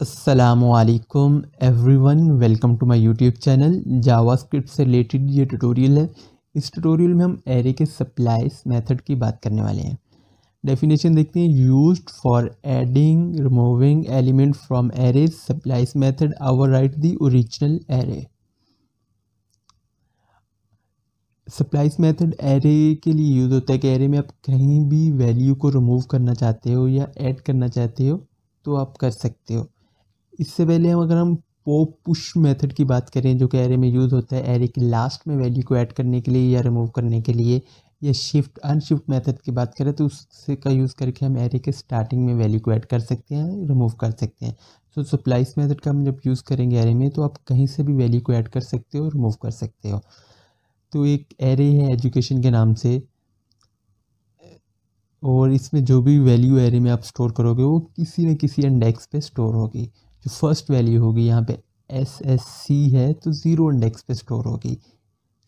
असलकुम everyone welcome to my YouTube channel JavaScript से related ये ट्यूटोरियल है। इस ट्यूटोरियल में हम एरे के सप्लाइज मेथड की बात करने वाले हैं। डेफिनेशन देखते हैं। Used for adding removing element from array splice method overwrite the original array splice method array के लिए यूज़ होता है कि एरे में आप कहीं भी वैल्यू को रिमूव करना चाहते हो या ऐड करना चाहते हो तो आप कर सकते हो। इससे पहले हम अगर हम पोप पुश मेथड की बात करें, जो कि एरे में यूज़ होता है एरे के लास्ट में वैल्यू को ऐड करने के लिए या रिमूव करने के लिए, या शिफ्ट अनशिफ्ट मेथड की बात करें तो उससे का यूज़ करके हम एरे के स्टार्टिंग में वैल्यू को ऐड कर सकते हैं रिमूव कर सकते हैं। सो सप्लाइस मेथड का हम जब यूज़ करेंगे एरे में तो आप कहीं से भी वैल्यू को ऐड कर सकते हो रिमूव कर सकते हो। तो एक एरे है एजुकेशन के नाम से, और इसमें जो भी वैल्यू एरे में आप स्टोर करोगे, वो किसी न किसी इंडेक्स पे स्टोर होगी। जो फ़र्स्ट वैल्यू होगी यहाँ पे एस एस सी है तो ज़ीरो इंडेक्स पे स्टोर होगी।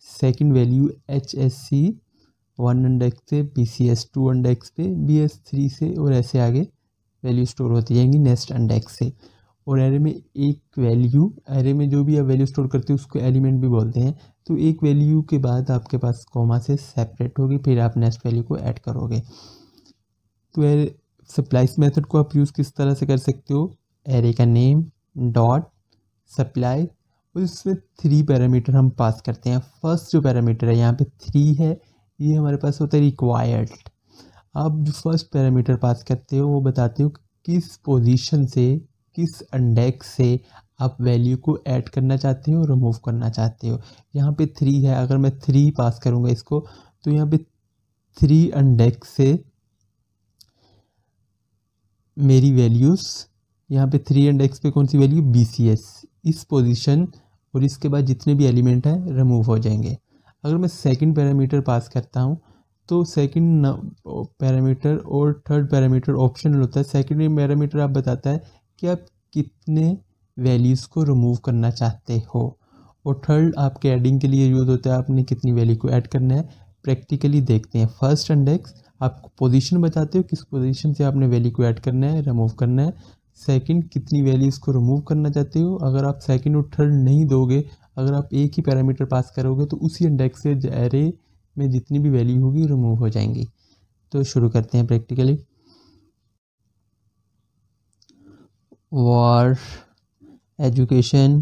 Second value H S C one index पे B C S two index पे बी एस थ्री से, और ऐसे आगे वैल्यू स्टोर होती जाएँगी नेक्स्ट इंडेक्स से। और एरे में एक वैल्यू एरे में जो भी आप वैल्यू स्टोर करते हो, उसको एलिमेंट भी बोलते हैं। तो एक वैल्यू के बाद आपके पास कॉमा से सेपरेट होगी, फिर आप नेक्स्ट वैल्यू को ऐड करोगे। तो एरे सप्लाइस मेथड को आप यूज़ किस तरह से कर सकते हो? एरे का नेम डॉट सप्लाई इसमें थ्री पैरामीटर हम पास करते हैं। फ़र्स्ट जो पैरामीटर है, यहाँ पे थ्री है, ये हमारे पास होता है रिक्वायर्ड आप जो फ़र्स्ट पैरामीटर पास करते हो, वो बताते हो कि किस पोजीशन से, किस इंडेक्स से आप वैल्यू को ऐड करना चाहते हो रिमूव करना चाहते हो। यहाँ पे थ्री है, अगर मैं थ्री पास करूँगा इसको तो यहाँ पे थ्री इंडेक्स से मेरी वैल्यूज़ यहाँ पे थ्री एंड एक्स पे कौन सी वैल्यू बी सी एस इस पोजीशन और इसके बाद जितने भी एलिमेंट हैं रिमूव हो जाएँगे। अगर मैं सेकंड पैरामीटर पास करता हूँ तो सेकंड पैरामीटर और थर्ड पैरामीटर ऑप्शनल होता है। सेकंड पैरामीटर आप बताता है कि आप कितने वैल्यूज़ को रिमूव करना चाहते हो। और थर्ड आपके एडिंग के लिए यूज़ होता है, आपने कितनी वैल्यू को ऐड करना है। प्रैक्टिकली देखते हैं। फ़र्स्ट इंडेक्स आप पोजीशन बताते हो, किस पोजीशन से आपने वैल्यू को ऐड करना है रिमूव करना है। सेकंड कितनी वैल्यूज़ को रिमूव करना चाहते हो? अगर आप सेकंड और थर्ड नहीं दोगे, अगर आप एक ही पैरामीटर पास करोगे तो उसी इंडेक्स से एरे में जितनी भी वैल्यू होगी रिमूव हो जाएँगी। तो शुरू करते हैं practically var education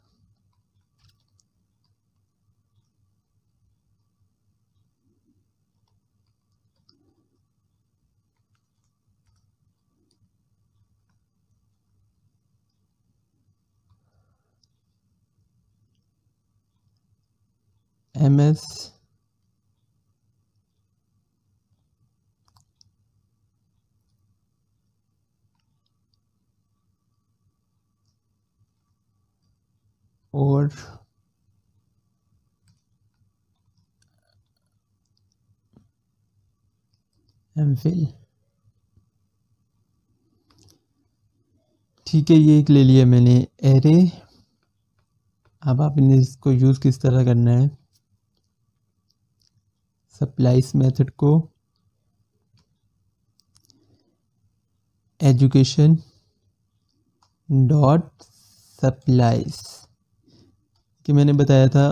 M S और एम फिल ठीक है, ये एक ले लिया मैंने एरे अब आपने इसको यूज़ किस तरह करना है? सप्लाइस मेथड को एजुकेशन डॉट सप्लाइस कि मैंने बताया था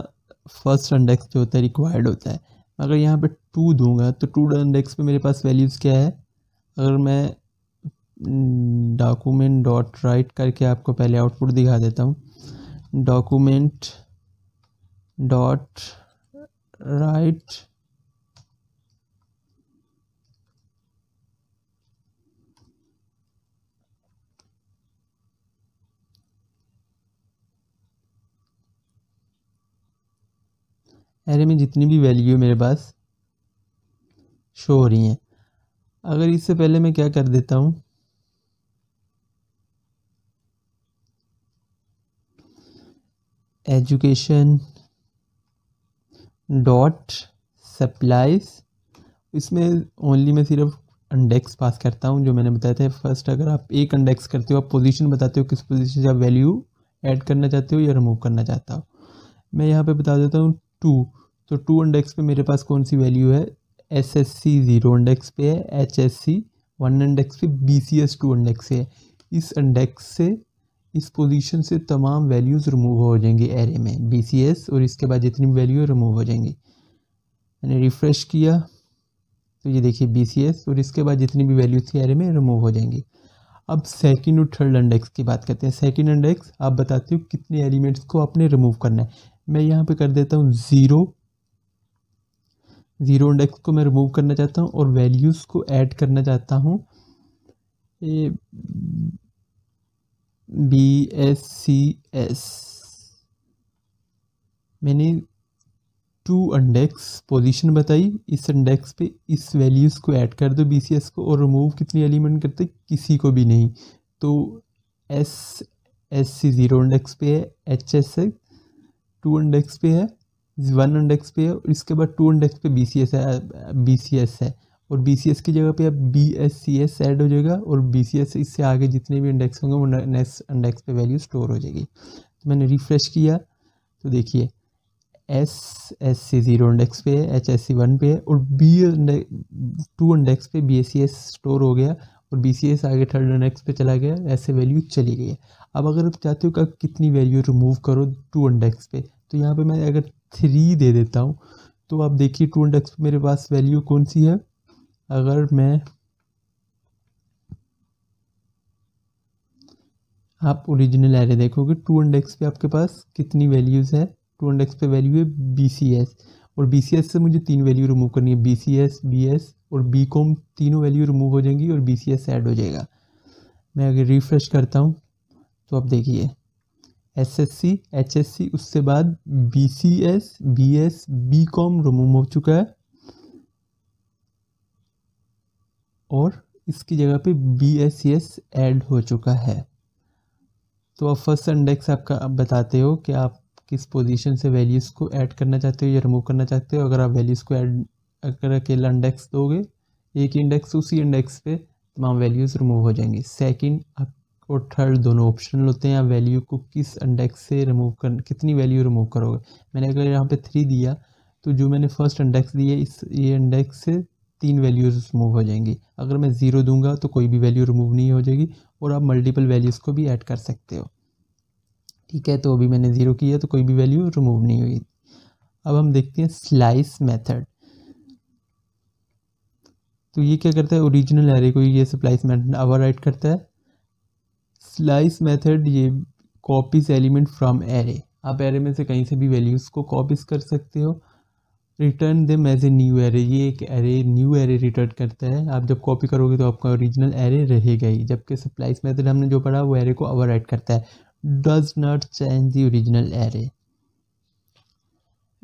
फ़र्स्ट इंडेक्स जो होता है रिक्वायर्ड होता है। अगर यहाँ पे टू दूँगा तो टू इंडेक्स पे मेरे पास वैल्यूज़ क्या है? अगर मैं डॉक्यूमेंट डॉट राइट करके आपको पहले आउटपुट दिखा देता हूँ। डॉक्यूमेंट डॉट राइट एरे में जितनी भी वैल्यू मेरे पास शो हो रही हैं। अगर इससे पहले मैं क्या कर देता हूँ? एजुकेशन डॉट सप्लाइज इसमें ओनली मैं सिर्फ़ इंडेक्स पास करता हूँ, जो मैंने बताया था। फ़र्स्ट अगर आप एक इंडेक्स करते हो, आप पोजीशन बताते हो, किस पोजीशन से आप वैल्यू ऐड करना चाहते हो या रिमूव करना चाहता हो। मैं यहाँ पे बता देता हूँ टू तो टू इंडेक्स पे मेरे पास कौन सी वैल्यू है? S S C zero index पे है H S C one index पे B C S two index है। इस इंडेक्स से, इस पोजीशन से तमाम वैल्यूज़ रिमूव हो जाएँगे एरे में बी सी एस और इसके बाद जितनी वैल्यू रिमूव हो जाएँगी। मैंने रिफ़्रेश किया तो ये देखिए बी सी एस और इसके बाद जितनी भी वैल्यू थी एरे में रिमूव हो जाएँगी। अब सेकेंड और थर्ड इंडेक्स की बात करते हैं। सेकेंड इंडेक्स आप बताते हो कितने एलिमेंट्स को आपने रिमूव करना है। मैं यहाँ पे कर देता हूँ ज़ीरो ज़ीरो इंडेक्स को मैं रिमूव करना चाहता हूँ और वैल्यूज़ को ऐड करना चाहता हूँ। B, S, C, S. मैंने टू इंडेक्स पोजीशन बताई। इस इंडेक्स पे इस वैल्यूज़ को ऐड कर दो बी सी एस को, और रिमूव कितनी एलिमेंट करते किसी को भी नहीं। तो S S C zero index पे है, एच एस टू इंडेक्स पे है वन इंडेक्स पे है और इसके बाद टू इंडेक्स पे बी सी एस है बी सी एस है। और बी सी एस की जगह पे अब B S C S add हो जाएगा और बी सी एस इससे आगे जितने भी इंडेक्स होंगे वो नेक्स्ट इंडेक्स पे वैल्यू स्टोर हो जाएगी। तो मैंने रिफ़्रेश किया तो देखिए S S C zero index पे है एच एस सी वन पे है और बी टू इंडेक्स पे B S C S store हो गया और बी सी एस आगे थर्ड इंडेक्स पे चला गया, ऐसे वैल्यू चली गई है। अब अगर आप चाहते हो कि कितनी वैल्यू रिमूव करो टू इंडेक्स पे तो यहाँ पे मैं अगर थ्री दे देता हूँ। तो आप देखिए टू इंडेक्स पे मेरे पास वैल्यू कौन सी है? अगर मैं आप ओरिजिनल एरे देखोगे, टू इंडेक्स पे आपके पास कितनी वैल्यूज़ है? टू इंडेक्स पे वैल्यू है बी सी एस और बी सी एस से मुझे तीन वैल्यू रिमूव करनी है। B C S B S और बी कॉम तीनों वैल्यू रिमूव हो जाएँगी और बी सी एस ऐड हो जाएगा। मैं अगर रिफ़्रेश करता हूँ। तो आप देखिए। S S C H S C उससे बाद B C S B S B Com remove हो चुका है। और इसकी जगह पे B S C S add हो चुका है। तो आप फ़र्स्ट इंडेक्स आपका, आप बताते हो कि आप किस पोजीशन से वैल्यूज़ को ऐड करना चाहते हो या रिमूव करना चाहते हो। अगर आप वैल्यूज़ को ऐड अगर अकेला इंडेक्स दोगे, एक इंडेक्स उसी इंडेक्स पे तमाम वैल्यूज़ रिमूव हो जाएँगी। सेकंड आप और थर्ड दोनों ऑप्शनल होते हैं। आप वैल्यू को किस इंडेक्स से रिमूव कर, कितनी वैल्यू रिमूव करोगे? मैंने अगर यहाँ पे थ्री दिया तो जो मैंने फ़र्स्ट इंडेक्स दिया इस, ये इंडेक्स से तीन वैल्यूज़ रिमूव हो जाएँगी। अगर मैं ज़ीरो दूँगा तो कोई भी वैल्यू रिमूव नहीं हो जाएगी और आप मल्टीपल वैल्यूज़ को भी ऐड कर सकते हो। ठीक है तो अभी मैंने ज़ीरो किया तो कोई भी वैल्यू रिमूव नहीं हुई। अब हम देखते हैं स्लाइस मेथड तो ये क्या करता है? ओरिजिनल एरे को ये स्प्लाइस मेथड ओवर करता है। स्लाइस मेथड ये कॉपीज एलिमेंट फ्रॉम एरे आप एरे में से कहीं से भी वैल्यूज़ को कॉपीज कर सकते हो। Return them as a new array ये एक एरे न्यू एरे रिटर्न करता है। आप जब कॉपी करोगे तो आपका ओरिजिनल एरे रहेगा ही। जबकि सप्लाइस मेथड हमने जो पढ़ा, वो एरे को ओवर करता है। Does not change the original array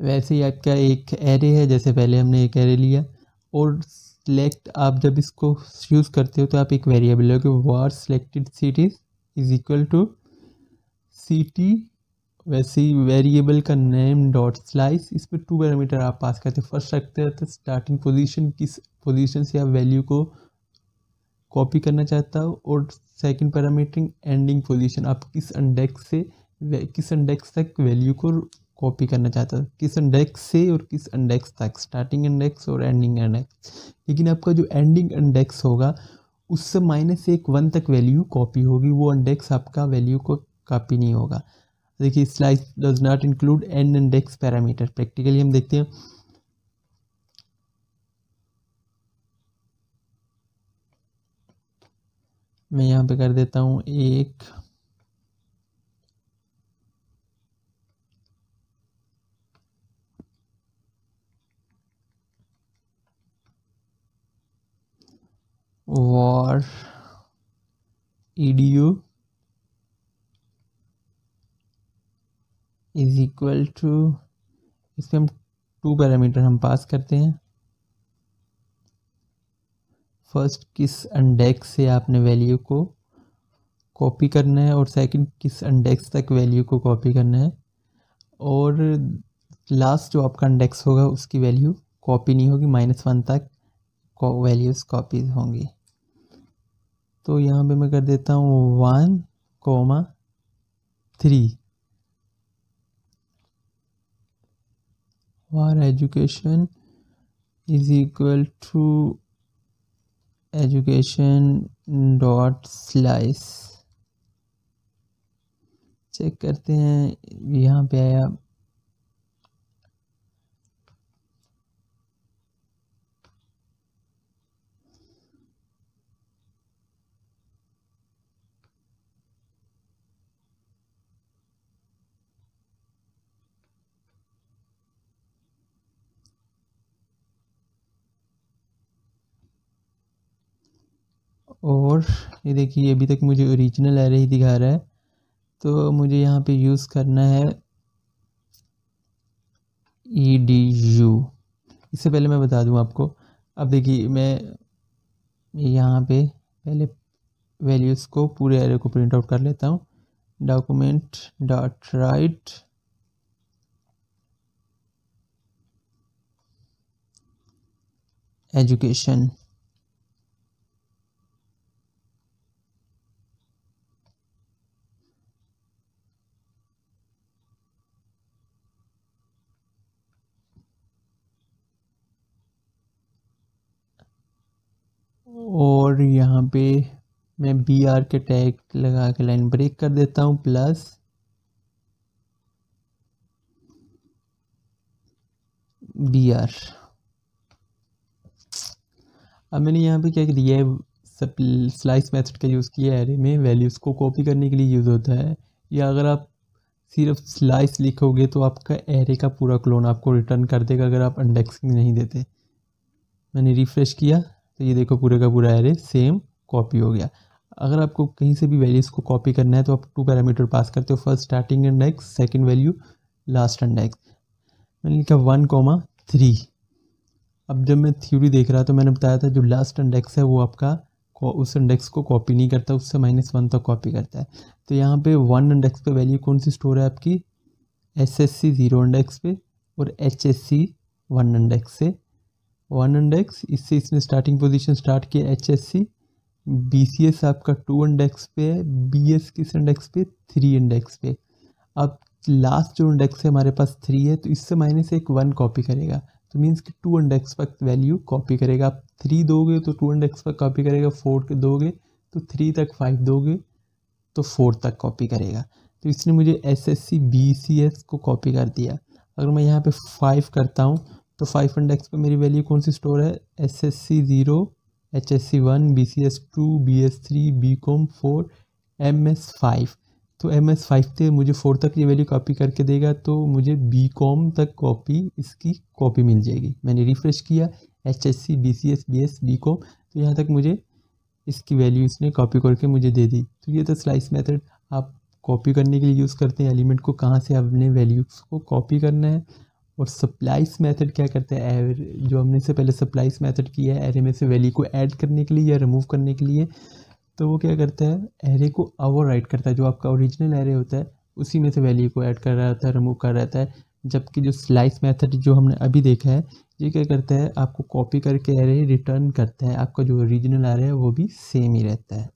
वैसे ही आपका एक एरे है, जैसे पहले हमने एक एरे लिया। और सिलेक्ट आप जब इसको यूज़ करते हो तो आप एक वेरिएबल हो कि var selected cities is equal to C T वैसे ही वेरिएबल का नेम डॉट स्लाइस इस पर टू पैरामीटर आप पास करते हैं फ़र्स्ट रखते रहते स्टार्टिंग पोजीशन किस पोजीशन से आप वैल्यू को कॉपी करना चाहता हो, और सेकंड पैरामीटर एंडिंग पोजीशन आप किस इंडेक्स से किस इंडेक्स तक वैल्यू को कॉपी करना चाहता हो, किस इंडेक्स से और किस इंडेक्स तक स्टार्टिंग इंडेक्स और एंडिंग इंडेक्स लेकिन आपका जो एंडिंग इंडेक्स होगा उससे माइनस एक वन तक वैल्यू कॉपी होगी, वो इंडेक्स आपका वैल्यू को कॉपी नहीं होगा। देखिए slice does not include end index parameter practically हम देखते हैं। मैं यहाँ पे कर देता हूँ एक war. Edu is equal to इसमें हम टू पैरामीटर हम पास करते हैं। फ़र्स्ट किस इंडेक्स से आपने वैल्यू को कॉपी करना है और सेकंड किस इंडेक्स तक वैल्यू को कॉपी करना है। और लास्ट जो आपका इंडेक्स होगा, उसकी वैल्यू कॉपी नहीं होगी माइनस वन तक वैल्यूज़ कॉपी होंगी। तो यहाँ पे मैं कर देता हूँ one comma three var education is equal to education dot slice check करते हैं, यहाँ पे आया और ये देखिए अभी तक मुझे ओरिजिनल एरे ही दिखा रहा है। तो मुझे यहाँ पे यूज़ करना है ई डी यू इससे पहले मैं बता दूँ आपको। अब देखिए, मैं यहाँ पे पहले वैल्यूज़ को पूरे एरे को प्रिंट आउट कर लेता हूँ। डॉक्यूमेंट डॉट राइट एजुकेशन और यहाँ पे मैं बी आर के टैग लगा के लाइन ब्रेक कर देता हूँ प्लस बी आर अब मैंने यहाँ पे क्या दिया है, सब स्लाइस मेथड का यूज़ किया है एरे में वैल्यूज़ को कॉपी करने के लिए यूज़ होता है। या अगर आप सिर्फ़ स्लाइस लिखोगे तो आपका एरे का पूरा क्लोन आपको रिटर्न कर देगा, अगर आप इंडेक्सिंग नहीं देते। मैंने रिफ़्रेश किया तो ये देखो पूरे का पूरा एरे सेम कॉपी हो गया। अगर आपको कहीं से भी वैल्यूज़ को कॉपी करना है तो आप टू पैरामीटर पास करते हो first starting end index second value last end index मैंने लिखा वन कॉमा थ्री अब जब मैं थ्योरी देख रहा तो मैंने बताया था जो लास्ट इंडेक्स है, वो आपका उस इंडेक्स को कॉपी नहीं करता, उससे माइनस वन तक कॉपी करता है। तो यहाँ पे वन इंडेक्स पे वैल्यू कौन सी स्टोर है आपकी? S S C zero index पे और H S C one index से। वन इंडेक्स इससे इसने स्टार्टिंग पोजीशन स्टार्ट किया H S C B C S आपका टू इंडेक्स पे है बी एस किस इंडेक्स पे? थ्री इंडेक्स पे। अब लास्ट जो इंडेक्स है हमारे पास थ्री है तो इससे माइनस एक वन कॉपी करेगा। तो मीन्स कि टू इंडेक्स पर वैल्यू कॉपी करेगा। आप थ्री दोगे तो टू इंडेक्स पर कॉपी करेगा फोर के दोगे तो थ्री तक फाइव दोगे तो फोर तक कॉपी करेगा। तो इसने मुझे S S C B C S को कॉपी कर दिया। अगर मैं यहाँ पे फाइव करता हूँ तो फाइव इंडेक्स पे मेरी वैल्यू कौन सी स्टोर है? S S C zero H S C one B C S two B S three B Com four M S five तो एम एस फाइव से मुझे फोर तक ये वैल्यू कॉपी करके देगा तो मुझे बी कॉम तक कॉपी इसकी कॉपी मिल जाएगी। मैंने रिफ़्रेश किया H S C B C S B S B Com तो यहाँ तक मुझे इसकी वैल्यू इसने कॉपी करके मुझे दे दी। तो ये तो स्लाइस मेथड आप कॉपी करने के लिए यूज़ करते हैं एलिमेंट को कहाँ से अपने वैल्यूज़ को कॉपी करना है और सप्लाइस मेथड क्या करते हैं? जो हमने से पहले सप्लाइस मेथड किया है एरे में से वैल्यू को ऐड करने के लिए या रिमूव करने के लिए तो वो क्या करता है? एरे को ओवर करता है। जो आपका ओरिजिनल एरे होता है, उसी में से वैल्यू को ऐड कर रहा था रिमूव कर रहता है। जबकि जो स्लाइस मेथड जो हमने अभी देखा है, ये क्या करता है? आपको कॉपी करके एरे रिटर्न करता है। आपका जो ओरिजिनल एरे है, वो भी सेम ही रहता है।